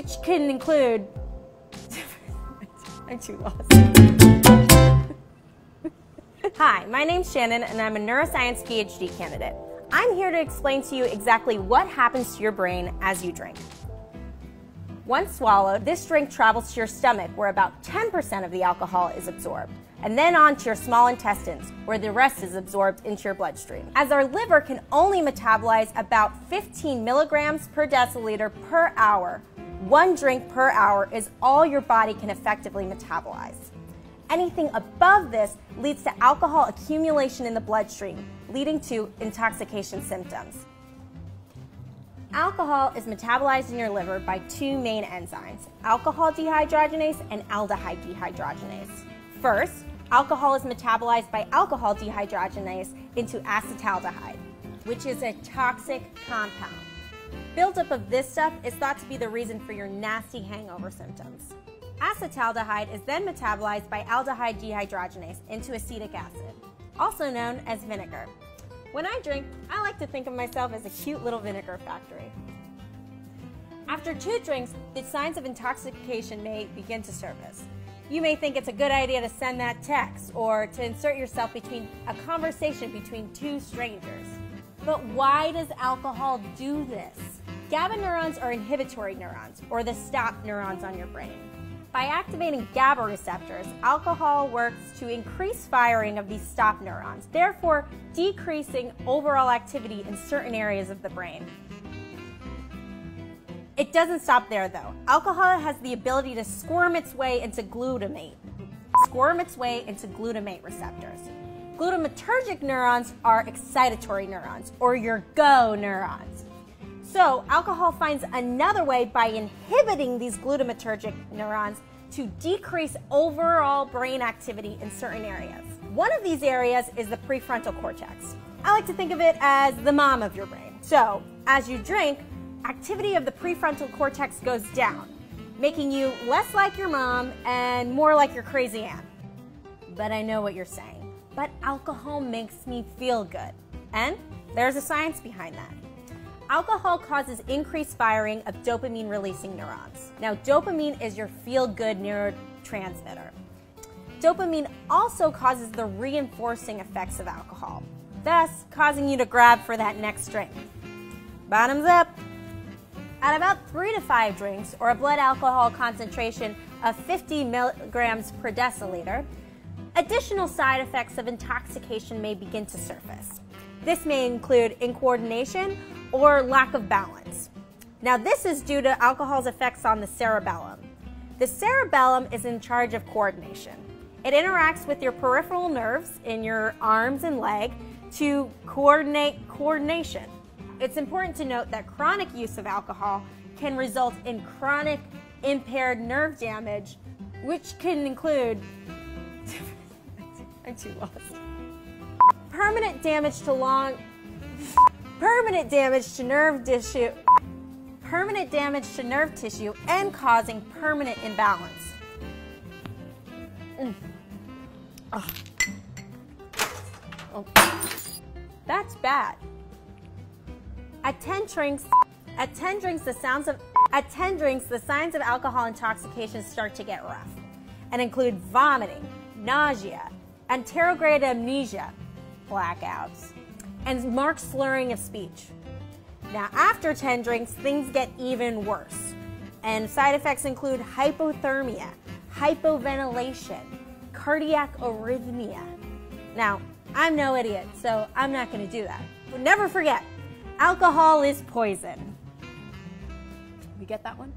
which can include. I'm too lost. Hi, my name's Shannon, and I'm a neuroscience PhD candidate. I'm here to explain to you exactly what happens to your brain as you drink. Once swallowed, this drink travels to your stomach, where about 10% of the alcohol is absorbed, and then on to your small intestines, where the rest is absorbed into your bloodstream. As our liver can only metabolize about 15 milligrams per deciliter per hour, one drink per hour is all your body can effectively metabolize. Anything above this leads to alcohol accumulation in the bloodstream, leading to intoxication symptoms. Alcohol is metabolized in your liver by two main enzymes, alcohol dehydrogenase and aldehyde dehydrogenase. First, alcohol is metabolized by alcohol dehydrogenase into acetaldehyde, which is a toxic compound. Buildup of this stuff is thought to be the reason for your nasty hangover symptoms. Acetaldehyde is then metabolized by aldehyde dehydrogenase into acetic acid, also known as vinegar. When I drink, I like to think of myself as a cute little vinegar factory. After two drinks, the signs of intoxication may begin to surface. You may think it's a good idea to send that text or to insert yourself between a conversation between two strangers. But why does alcohol do this? GABA neurons are inhibitory neurons, or the stop neurons on your brain. By activating GABA receptors, alcohol works to increase firing of these stop neurons, therefore decreasing overall activity in certain areas of the brain. It doesn't stop there though. Alcohol has the ability to squirm its way into glutamate, squirm its way into glutamate receptors. Glutamatergic neurons are excitatory neurons, or your GO neurons. So, alcohol finds another way by inhibiting these glutamatergic neurons to decrease overall brain activity in certain areas. One of these areas is the prefrontal cortex. I like to think of it as the mom of your brain. So, as you drink, activity of the prefrontal cortex goes down, making you less like your mom and more like your crazy aunt. But I know what you're saying. But alcohol makes me feel good. And there's a science behind that. Alcohol causes increased firing of dopamine releasing neurons. Now, dopamine is your feel good neurotransmitter. Dopamine also causes the reinforcing effects of alcohol, thus causing you to grab for that next drink. Bottoms up. At about three to five drinks, or a blood alcohol concentration of 50 milligrams per deciliter, additional side effects of intoxication may begin to surface. This may include incoordination or lack of balance. Now, this is due to alcohol's effects on the cerebellum. The cerebellum is in charge of coordination. It interacts with your peripheral nerves in your arms and leg to coordinate coordination. It's important to note that chronic use of alcohol can result in chronic impaired nerve damage, which can include. I'm too lost. Permanent damage to long permanent damage to nerve tissue, permanent damage to nerve tissue and causing permanent imbalance. Mm. Oh. That's bad. At 10 drinks, at 10 drinks the sounds of at 10 drinks the signs of alcohol intoxication start to get rough and include vomiting, nausea, anterograde amnesia, blackouts, and marked slurring of speech. Now, after 10 drinks, things get even worse. And side effects include hypothermia, hypoventilation, cardiac arrhythmia. Now, I'm no idiot, so I'm not going to do that. But never forget, alcohol is poison. Did We get that one?